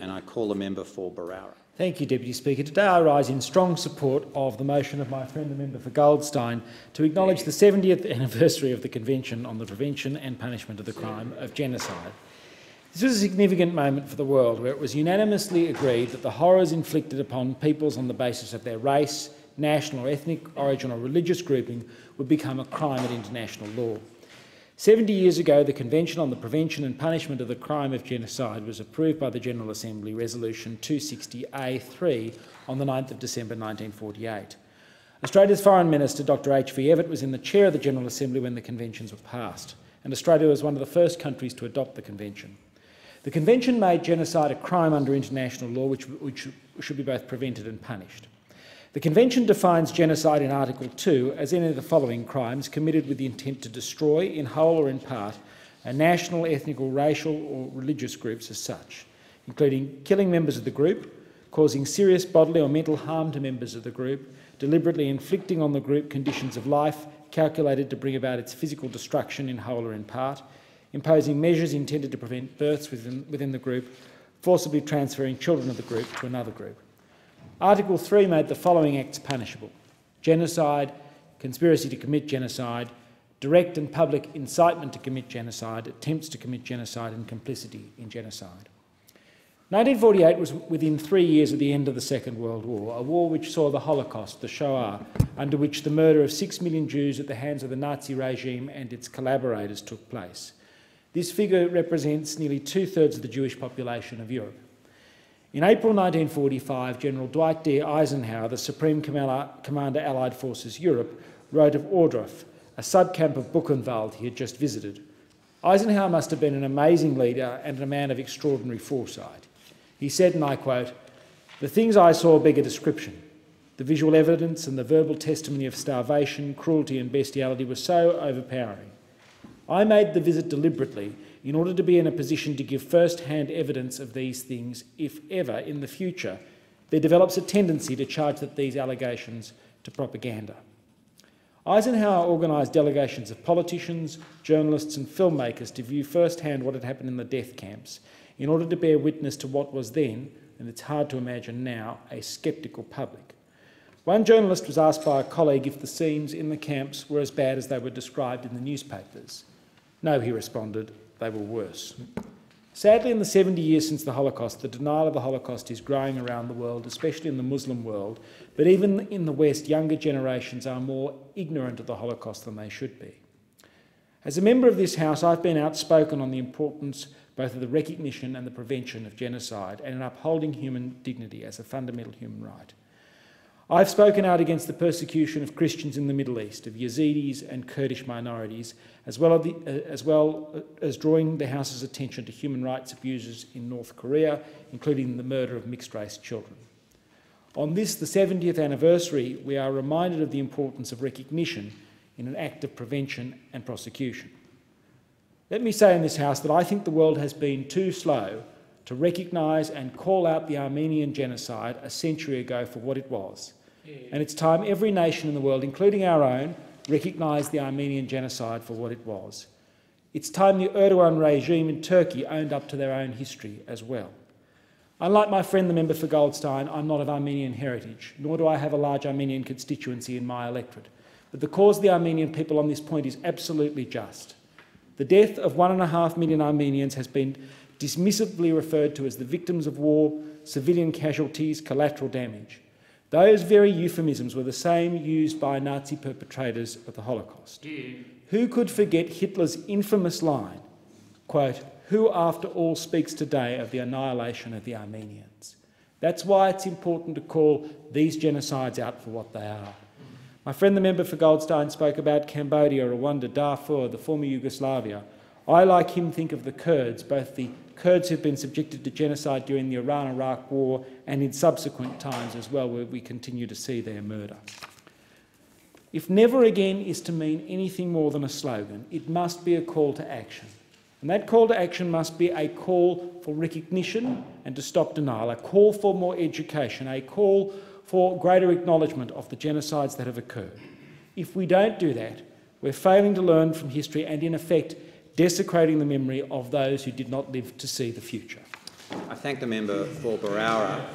and I call the member for Berowra. Thank you, Deputy Speaker. Today I rise in strong support of the motion of my friend the member for Goldstein to acknowledge the 70th anniversary of the Convention on the Prevention and Punishment of the Crime of Genocide. This was a significant moment for the world where it was unanimously agreed that the horrors inflicted upon peoples on the basis of their race, national or ethnic origin or religious grouping would become a crime at international law. 70 years ago, the Convention on the Prevention and Punishment of the Crime of Genocide was approved by the General Assembly Resolution 260A3 on the 9th of December 1948. Australia's Foreign Minister, Dr H.V. Evatt, was in the chair of the General Assembly when the conventions were passed, and Australia was one of the first countries to adopt the convention. The convention made genocide a crime under international law which, which should be both prevented and punished. The Convention defines genocide in Article 2 as any of the following crimes committed with the intent to destroy, in whole or in part, a national, ethnic, or racial or religious groups as such, including killing members of the group, causing serious bodily or mental harm to members of the group, deliberately inflicting on the group conditions of life calculated to bring about its physical destruction in whole or in part, imposing measures intended to prevent births within, within the group, forcibly transferring children of the group to another group. Article 3 made the following acts punishable genocide, conspiracy to commit genocide, direct and public incitement to commit genocide, attempts to commit genocide, and complicity in genocide. 1948 was within three years of the end of the Second World War, a war which saw the Holocaust, the Shoah, under which the murder of six million Jews at the hands of the Nazi regime and its collaborators took place. This figure represents nearly two thirds of the Jewish population of Europe. In April 1945, General Dwight D. Eisenhower, the Supreme Commander Allied Forces Europe, wrote of Ohrdruf, a subcamp of Buchenwald he had just visited. Eisenhower must have been an amazing leader and a man of extraordinary foresight. He said, and I quote, The things I saw beg a description. The visual evidence and the verbal testimony of starvation, cruelty, and bestiality were so overpowering. I made the visit deliberately in order to be in a position to give first hand evidence of these things if ever in the future there develops a tendency to charge that these allegations to propaganda. Eisenhower organised delegations of politicians, journalists, and filmmakers to view firsthand what had happened in the death camps in order to bear witness to what was then, and it's hard to imagine now, a sceptical public. One journalist was asked by a colleague if the scenes in the camps were as bad as they were described in the newspapers. No, he responded, they were worse. Sadly, in the 70 years since the Holocaust, the denial of the Holocaust is growing around the world, especially in the Muslim world. But even in the West, younger generations are more ignorant of the Holocaust than they should be. As a member of this House, I've been outspoken on the importance both of the recognition and the prevention of genocide and in upholding human dignity as a fundamental human right. I've spoken out against the persecution of Christians in the Middle East, of Yazidis and Kurdish minorities, as well uh, as, well as drawing the House's attention to human rights abuses in North Korea, including the murder of mixed race children. On this, the 70th anniversary, we are reminded of the importance of recognition in an act of prevention and prosecution. Let me say in this House that I think the world has been too slow to recognise and call out the Armenian genocide a century ago for what it was and it's time every nation in the world, including our own, recognised the Armenian genocide for what it was. It's time the Erdogan regime in Turkey owned up to their own history as well. Unlike my friend, the member for Goldstein, I'm not of Armenian heritage, nor do I have a large Armenian constituency in my electorate. But the cause of the Armenian people on this point is absolutely just. The death of one and a half million Armenians has been dismissively referred to as the victims of war, civilian casualties, collateral damage. Those very euphemisms were the same used by Nazi perpetrators of the Holocaust. Yeah. Who could forget Hitler's infamous line, quote, who after all speaks today of the annihilation of the Armenians? That's why it's important to call these genocides out for what they are. My friend, the member for Goldstein, spoke about Cambodia, Rwanda, Darfur, the former Yugoslavia. I, like him, think of the Kurds, both the Kurds who've been subjected to genocide during the Iran Iraq War and in subsequent times as well, where we continue to see their murder. If never again is to mean anything more than a slogan, it must be a call to action. And that call to action must be a call for recognition and to stop denial, a call for more education, a call for greater acknowledgement of the genocides that have occurred. If we don't do that, we're failing to learn from history and, in effect, desecrating the memory of those who did not live to see the future. I thank the member for Berowra